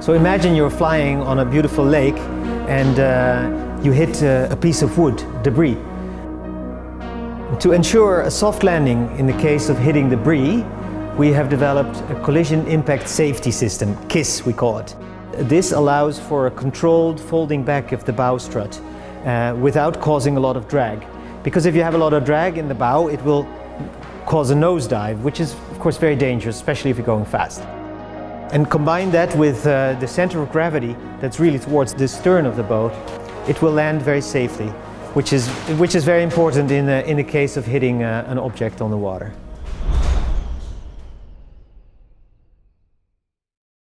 So imagine you're flying on a beautiful lake and uh, you hit uh, a piece of wood, debris. To ensure a soft landing in the case of hitting debris, we have developed a collision impact safety system, CISS we call it. This allows for a controlled folding back of the bow strut uh, without causing a lot of drag. Because if you have a lot of drag in the bow, it will cause a nosedive, which is of course very dangerous, especially if you're going fast. And combine that with uh, the center of gravity that's really towards the stern of the boat, it will land very safely, which is, which is very important in the, in the case of hitting uh, an object on the water.